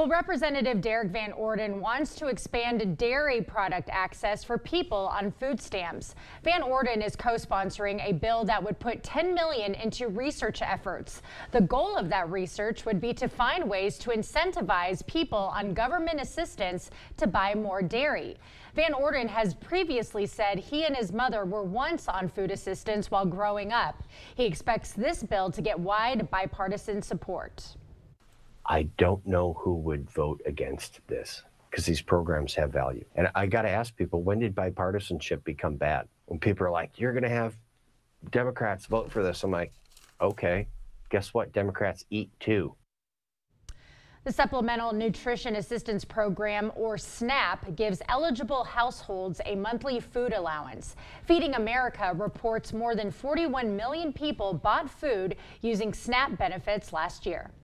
Well, Representative Derrick Van Orden wants to expand dairy product access for people on food stamps. Van Orden is co-sponsoring a bill that would put 10 million into research efforts. The goal of that research would be to find ways to incentivize people on government assistance to buy more dairy. Van Orden has previously said he and his mother were once on food assistance while growing up. He expects this bill to get wide bipartisan support. I don't know who would vote against this because these programs have value. And I got to ask people, when did bipartisanship become bad? When people are like, you're going to have Democrats vote for this. I'm like, okay, guess what? Democrats eat too. The Supplemental Nutrition Assistance Program, or SNAP, gives eligible households a monthly food allowance. Feeding America reports more than 41 million people bought food using SNAP benefits last year.